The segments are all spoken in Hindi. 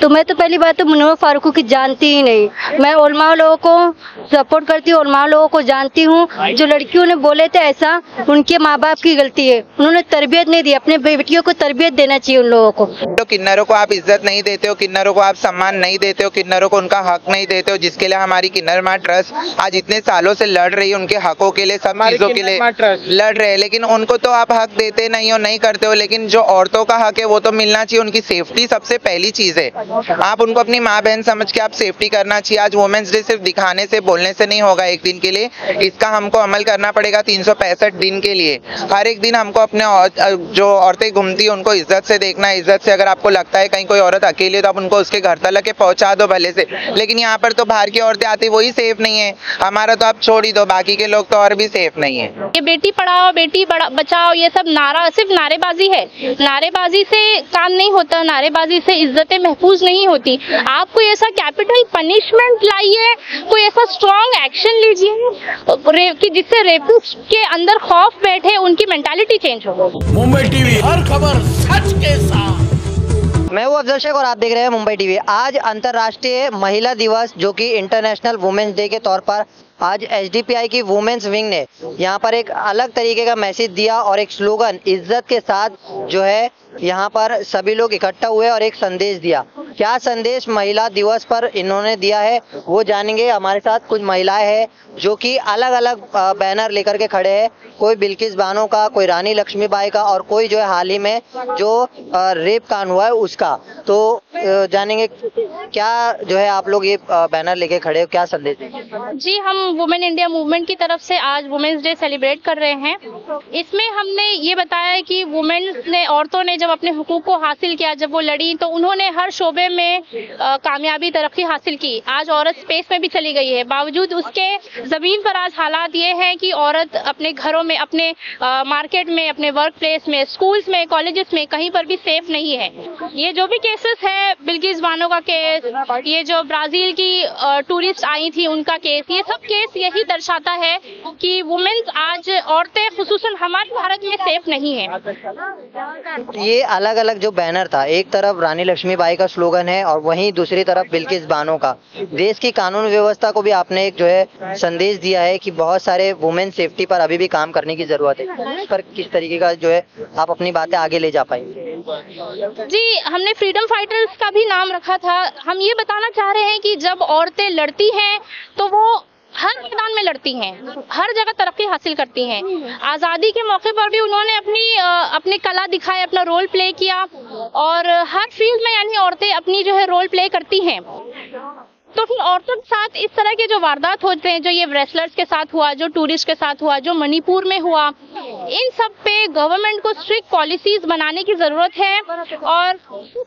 तो मैं तो पहली बात तो मुनवर फारूक की जानती ही नहीं। मैं उलमा लोगों को सपोर्ट करती हूँ उलमा लोगों को जानती हूँ। जो लड़कियों ने बोले थे ऐसा उनके माँ बाप की गलती है। उन्होंने तरबियत नहीं दी अपने बेटियों को तरबियत देना चाहिए उन लोगों को। तो किन्नरों को आप इज़्ज़त नहीं देते हो किन्नरों को आप सम्मान नहीं देते हो किन्नरों को उनका हक नहीं देते हो जिसके लिए हमारी किन्नर माँ ट्रस्ट आज इतने सालों से लड़ रही है उनके हकों के लिए सब चीज़ों के लिए लड़ रहे हैं। लेकिन उनको तो आप हक देते नहीं हो नहीं करते हो लेकिन जो औरतों का हक है वो तो मिलना चाहिए। उनकी सेफ्टी सबसे पहली चीज़ है। आप उनको अपनी माँ बहन समझ के आप सेफ्टी करना चाहिए। आज वुमेन्स डे सिर्फ़ दिखाने से, बोलने से नहीं होगा एक दिन के लिए। इसका हमको अमल करना पड़ेगा तीन सौ पैंसठ दिन के लिए। हर एक दिन हमको अपने जो औरतें घूमती है, उनको इज़्ज़त से देखना, इज़्ज़त से अगर आपको लगता है कहीं कोई औरत अकेली है तो आप उनको उसके घर तक लेके पहुँचा दो भले से। लेकिन यहाँ पर तो बाहर की औरतें आती वही सेफ़ नहीं है। हमारा तो आप छोड़ ही दो, बाकी के लोग तो और भी सेफ़ नहीं है। ये बेटी पढ़ाओ, बेटी बचाओ, ये सब नारा, सिर्फ़ नारेबाजी है। नारेबाजी से काम नहीं होता, नारेबाजी से इज्जतें महफूज नहीं होती। आप कोई ऐसा कैपिटल पनिशमेंट लाइए कोई ऐसा स्ट्रॉन्ग एक्शन लीजिए कि जिससे रेपिस्ट के अंदर खौफ बैठे उनकी मेंटालिटी चेंज हो। मुंबई टीवी। हर खबर सच के साथ। मैं हूँ अफजल शेख और आप देख रहे हैं मुंबई टीवी। आज अंतर्राष्ट्रीय महिला दिवस जो कि इंटरनेशनल वुमेन्स डे के तौर पर आज एच की वुमेन्स विंग ने यहाँ पर एक अलग तरीके का मैसेज दिया और एक स्लोगन, इज़्ज़त के साथ जो है, यहाँ पर सभी लोग इकट्ठा हुए और एक संदेश दिया। क्या संदेश महिला दिवस पर इन्होंने दिया है, वो जानेंगे। हमारे साथ कुछ महिलाएँ हैं जो कि अलग अलग बैनर लेकर के खड़े हैं। कोई बिल्किस बानो का, कोई रानी लक्ष्मीबाई का और कोई जो है हाल ही में जो रेप कांड हुआ है उसका। तो जानेंगे क्या जो है आप लोग ये बैनर लेके खड़े हो, क्या संदेश जी, हम वुमेन इंडिया मूवमेंट की तरफ़ से आज वुमेन्स डे सेलिब्रेट कर रहे हैं। इसमें हमने ये बताया कि वुमेन्स ने, औरतों ने जब अपने हुकूक को हासिल किया, जब वो लड़ी तो उन्होंने हर शोबे में कामयाबी, तरक्की हासिल की। आज औरत स्पेस में भी चली गई है। बावजूद उसके ज़मीन पर आज हालात ये हैं कि औरत अपने घरों में, अपने मार्केट में, अपने वर्क प्लेस में स्कूल्स में कॉलेजेस में कहीं पर भी सेफ़ नहीं है। ये जो भी केसेस है बिल्किस का केस ये जो ब्राज़ील की टूरिस्ट आई थी, उनका केस ये सब केस यही दर्शाता है कि वुमेन्स आज औरतें खुसूसन हमारे भारत में सेफ़ नहीं है। ये अलग अलग जो बैनर था एक तरफ़ रानी लक्ष्मीबाई का स्लोगन है और वहीं दूसरी तरफ़ बिल्किस बानो का। देश की कानून व्यवस्था को भी आपने एक जो है संदेश दिया है कि बहुत सारे वुमेन सेफ्टी पर अभी भी काम करने की ज़रूरत है। इस पर किस तरीके का जो है आप अपनी बातें आगे ले जा पाएँगे? जी हमने फ्रीडम फाइटर्स का भी नाम रखा था। हम ये बताना चाह रहे हैं कि जब औरतें लड़ती हैं तो वो हर मैदान में लड़ती हैं, हर जगह तरक्की हासिल करती हैं। आज़ादी के मौके पर भी उन्होंने अपनी अपने कला दिखाई, अपना रोल प्ले किया और हर फ़ील्ड में यानी औरतें अपनी जो है रोल प्ले करती हैं। तो फिर औरतों के साथ इस तरह के जो वारदात होते हैं, जो ये रेसलर्स के साथ हुआ, जो टूरिस्ट के साथ हुआ, जो मणिपुर में हुआ, इन सब पे गवर्नमेंट को स्ट्रिक्ट पॉलिसीज़ बनाने की ज़रूरत है और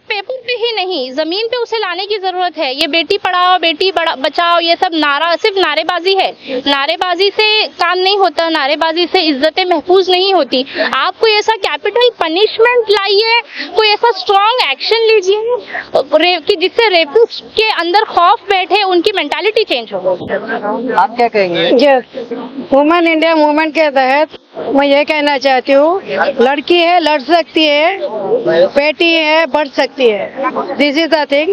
पेपर पे ही नहीं, ज़मीन पे उसे लाने की ज़रूरत है। ये बेटी पढ़ाओ, बेटी बचाओ, ये सब नारा, सिर्फ़ नारेबाजी है। नारेबाजी से काम नहीं होता, नारेबाजी से इज्जतें महफूज नहीं होती। आप कोई ऐसा कैपिटल पनिशमेंट लाइए, कोई ऐसा स्ट्रॉन्ग एक्शन लीजिए जिससे रेपिस्ट के अंदर खौफ बैठे उनकी मेंटालिटी चेंज हो आप क्या कहेंगे? यस वुमेन इंडिया मूवमेंट के तहत मैं ये कहना चाहती हूँ, लड़की है, लड़ सकती है, बेटी है, बढ़ सकती है। दिस इज़ द थिंग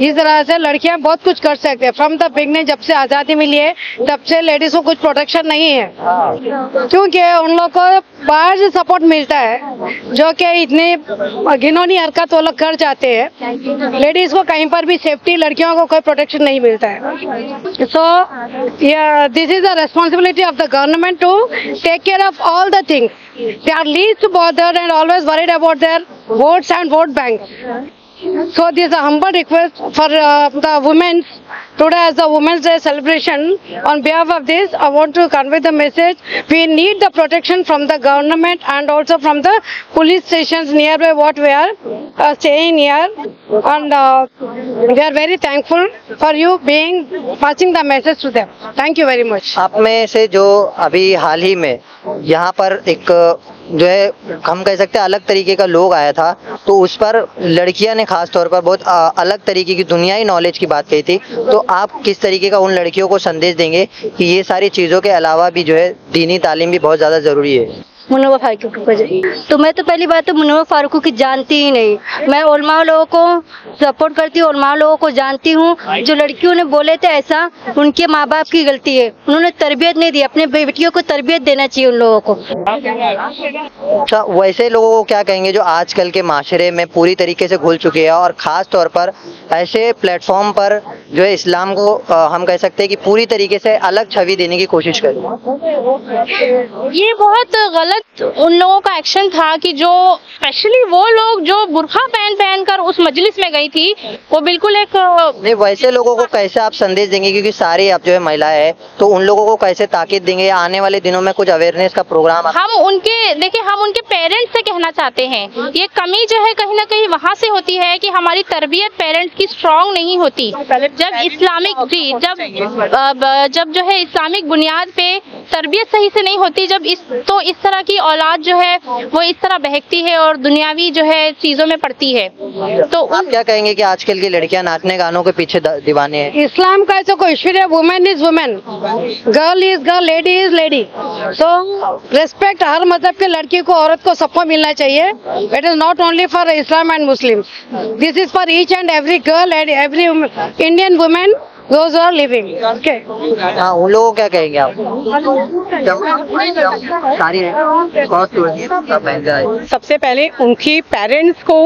इस तरह से लड़कियाँ बहुत कुछ कर सकते हैं। फ्रॉम द बिगनिंग जब से आज़ादी मिली है, तब से लेडीज़ को कुछ प्रोटेक्शन नहीं है। क्योंकि उन लोग को बाहर से सपोर्ट मिलता है, जो कि इतनी घिनौनी हरकत वो लोग कर जाते हैं। लेडीज़ को कहीं पर भी सेफ्टी लड़कियों को कोई प्रोटेक्शन नहीं मिलता है। So this is the responsibility of the government to take care care of all the things. They are least bothered and always worried about their votes and vote bank. So this is a humble request for uh, the women today as the Women's Day celebration. On behalf of this, I want to convey the message. We need the protection from the government and also from the police stations nearby what we are uh, staying here. And uh, we are very thankful for you being passing the message to them. Thank you very much. आप में से जो अभी हाल ही में यहाँ पर एक जो है, हम कह सकते हैं अलग तरीके का लोग आया था तो उस पर लड़कियाँ ने खास तौर पर बहुत अलग तरीके की दुनियाई नॉलेज की बात कही थी। तो आप किस तरीके का उन लड़कियों को संदेश देंगे कि ये सारी चीज़ों के अलावा भी जो है, दीनी तालीम भी बहुत ज़्यादा ज़रूरी है? मुनव्वर फारूकी की तो मैं तो पहली बात तो मुनव्वर फारूकी की जानती ही नहीं। मैं उलमा लोगों को सपोर्ट करती हूँ उलमा लोगों को जानती हूँ। जो लड़कियों ने बोले थे ऐसा उनके माँ बाप की गलती है। उन्होंने तरबियत नहीं दी अपने बेटियों को तरबियत देना चाहिए उन लोगों को। अच्छा वैसे लोगों को क्या कहेंगे जो आजकल के माशरे में पूरी तरीके से घुल चुके हैं और खास तौर पर ऐसे प्लेटफॉर्म पर जो है इस्लाम को हम कह सकते हैं कि पूरी तरीके से अलग छवि देने की कोशिश करें। ये बहुत गलत उन लोगों का एक्शन था कि जो स्पेशली वो लोग जो बुरखा पहन पहन कर उस मजलिस में गई थी वो बिल्कुल एक नहीं वैसे लोगों को कैसे आप संदेश देंगे? क्योंकि सारी आप जो है महिलाएँ हैं तो उन लोगों को कैसे ताकीद देंगे? आने वाले दिनों में कुछ अवेयरनेस का प्रोग्राम हम उनके देखिए हम उनके पेरेंट्स से कहना चाहते हैं। ये कमी जो है कहीं ना कहीं वहाँ से होती है कि हमारी तरबियत पेरेंट्स की स्ट्रांग नहीं होती। जब इस्लामिक जी जब जब जो है इस्लामिक बुनियाद पे तरबियत सही से नहीं होती जब इस तो इस तरह की औलाद जो है वो इस तरह बहकती है और दुनियावी जो है चीज़ों में पड़ती है। तो आप क्या कहेंगे कि आजकल की लड़कियाँ नाचने गानों के पीछे दीवाने हैं? इस्लाम का ऐसा कोई इश्यू है women is women girl is girl lady is lady so respect हर मज़हब के लड़की को औरत को सबको मिलना चाहिए। It is not only for Islam and Muslim this is for each and every girl and every Indian women those are living okay हाँ उन लोगों क्या कहेंगे आप? सारी सबसे पहले उनके पेरेंट्स को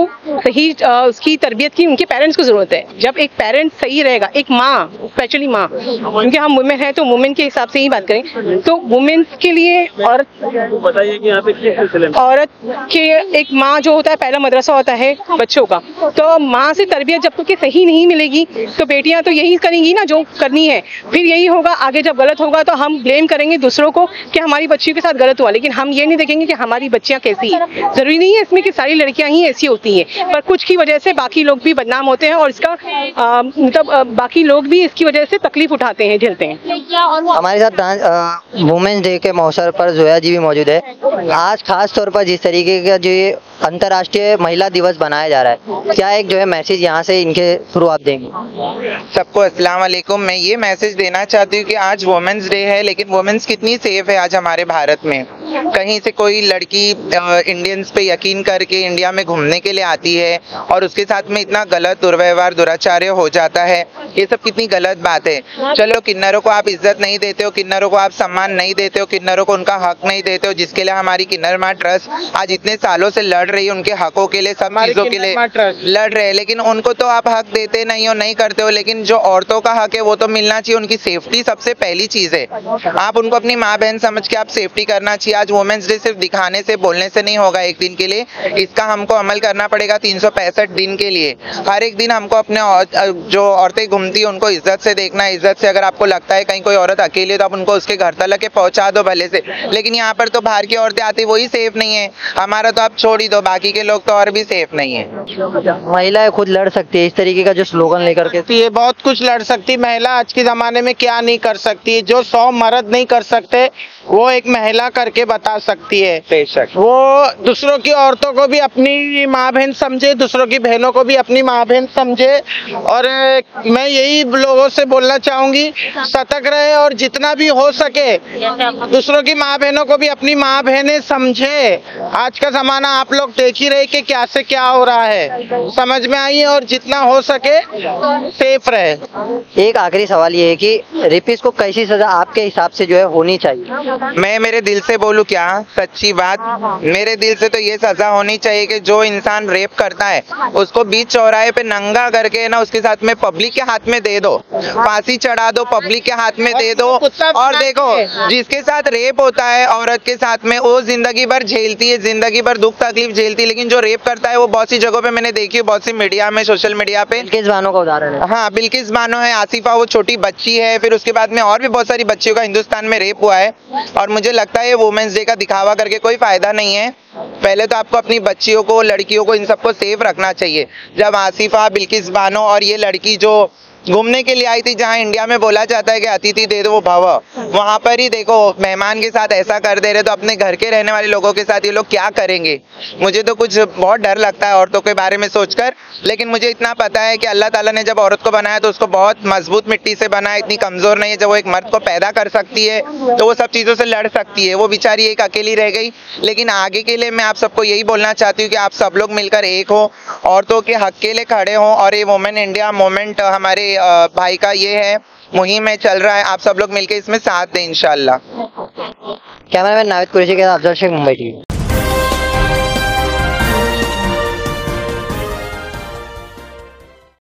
सही उसकी तरबियत की उनके पेरेंट्स को ज़रूरत है। जब एक पेरेंट सही रहेगा एक माँ स्पेशली माँ क्योंकि हम वुमेन हैं तो वुमेन के हिसाब से ही बात करें तो वुमेन्स के लिए औरत बताइए कि यहाँ पे किस सिलसिले में औरत के एक माँ जो होता है पहला मदरसा होता है बच्चों का। तो माँ से तरबियत जब तक सही नहीं मिलेगी तो बेटियाँ तो यही करेंगी ना जो करनी है। फिर यही होगा आगे जब गलत होगा तो हम ब्लेम करेंगे दूसरों को कि हमारी बच्चियों के साथ गलत हुआ। लेकिन हम ये नहीं देखेंगे कि हमारी बच्चियाँ कैसी है। ज़रूरी नहीं है इसमें कि सारी लड़कियाँ ही ऐसी होती हैं पर कुछ की वजह से बाकी लोग भी बदनाम होते हैं और इसका मतलब बाकी लोग भी इसकी वजह से तकलीफ़ उठाते हैं झेलते हैं। हमारे साथ वुमेन्स डे के अवसर पर जोया जी भी मौजूद है। आज खास तौर पर जिस तरीके का जो ये अंतर्राष्ट्रीय महिला दिवस बनाया जा रहा है क्या एक जो है मैसेज यहाँ से इनके थ्रू आप देंगे? सबको अस्सलाम मैं ये मैसेज देना चाहती हूँ कि आज वुमेंस डे है, लेकिन वुमेंस कितनी सेफ़ है आज हमारे भारत में? कहीं से कोई लड़की इंडियंस पे यकीन करके इंडिया में घूमने के लिए आती है और उसके साथ में इतना गलत दुर्व्यवहार दुराचार्य हो जाता है ये सब कितनी गलत बात है। चलो किन्नरों को आप इज़्ज़त नहीं देते हो किन्नरों को आप सम्मान नहीं देते हो किन्नरों को उनका हक नहीं देते हो जिसके लिए हमारी किन्नर माँ ट्रस्ट आज इतने सालों से लड़ रही है उनके हकों के लिए सब चीज़ों के लिए लड़ रहे हैं। लेकिन उनको तो आप हक देते नहीं हो नहीं करते हो लेकिन जो औरतों का हक है वो तो मिलना चाहिए उनकी सेफ्टी सबसे पहली चीज़ है। आप उनको अपनी माँ बहन समझ के आप सेफ्टी करना चाहिए आज वुमेन्स डे सिर्फ़ दिखाने से बोलने से नहीं होगा एक दिन के लिए। इसका हमको अमल करना पड़ेगा तीन दिन के लिए। हर एक दिन हमको अपने औ- जो औरतें घूमती है उनको इज़्ज़त से देखना है इज़्ज़त से अगर आपको लगता है कहीं कोई औरत अकेली है तो आप उनको उसके घर तक के पहुँचा दो भले से। लेकिन यहाँ पर तो बाहर की औरतें आती वही सेफ़ नहीं है। हमारा तो आप छोड़ ही दो बाकी के लोग तो और भी सेफ़ नहीं है। महिलाएँ खुद लड़ सकती है इस तरीके का जो स्लोगन लेकर के। है बहुत कुछ लड़ सकती है। महिला आज के जमाने में क्या नहीं कर सकती है। जो सौ मर्द नहीं कर सकते वो एक महिला करके बता सकती है। बेशक। वो दूसरों की औरतों को भी अपनी माँ बहन समझे दूसरों की बहनों को भी अपनी माँ बहन समझे। और मैं यही लोगों से बोलना चाहूँगी सतर्क रहे और जितना भी हो सके दूसरों की माँ बहनों को भी अपनी माँ बहनें समझे। आज का जमाना आप लोग देख ही रहे कि क्या से क्या हो रहा है। समझ में आइए और जितना हो सके सेफ़ रहे। एक आखिरी सवाल ये है कि रेपिस को कैसी सजा आपके हिसाब से जो है होनी चाहिए? मैं मेरे दिल से बोलूँ क्या? सच्ची बात मेरे दिल से तो ये सजा होनी चाहिए कि जो इंसान रेप करता है उसको बीच चौराहे पे नंगा करके ना उसके साथ में पब्लिक के हाथ में दे दो। फांसी चढ़ा दो पब्लिक के हाथ में दे दो। और देखो जिसके साथ रेप होता है औरत के साथ में वो ज़िंदगी भर झेलती है ज़िंदगी भर दुख तकलीफ़ झेलती है लेकिन जो रेप करता है वो बहुत सी जगहों पे मैंने देखी है बहुत सी मीडिया में सोशल मीडिया पे। किस बानों का उदाहरण है। हाँ बिल्किस बानो है आसिफा वो छोटी बच्ची है फिर उसके बाद में और भी बहुत सारी बच्चियों का हिंदुस्तान में रेप हुआ है। और मुझे लगता है वुमेन्स डे का दिखावा करके कोई फ़ायदा नहीं है। पहले तो आपको अपनी बच्चियों को, लड़कियों को, इन सबको सेफ़ रखना चाहिए। जब आसिफा बिल्किस बानो और ये लड़की जो घूमने के लिए आई थी, जहाँ इंडिया में बोला जाता है कि अतिथि दे दो भव। वहाँ पर ही देखो, मेहमान के साथ ऐसा कर दे रहे तो अपने घर के रहने वाले लोगों के साथ ये लोग क्या करेंगे? मुझे तो कुछ बहुत डर लगता है औरतों के बारे में सोचकर, लेकिन मुझे इतना पता है कि अल्लाह ताला ने जब औरत को बनाया तो उसको बहुत मज़बूत मिट्टी से बनाया इतनी कमज़ोर नहीं है, जब वो एक मर्द को पैदा कर सकती है तो वो सब चीज़ों से लड़ सकती है। वो बेचारी एक अकेली रह गई। लेकिन आगे के लिए मैं आप सबको यही बोलना चाहती हूँ कि आप सब लोग मिलकर एक हो, औरतों के हक के लिए खड़े हों, और ये वुमेन इंडिया मोमेंट हमारे भाई का ये है, मुहिम है चल रहा है, आप सब लोग मिलके इसमें साथ दें, इंशाल्लाह। कैमरामैन नाविद कुरैशी के साथ मुंबई टीवी